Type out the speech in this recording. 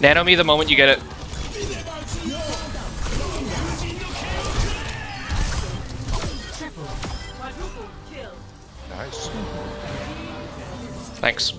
Nano me the moment you get it. Nice. Thanks.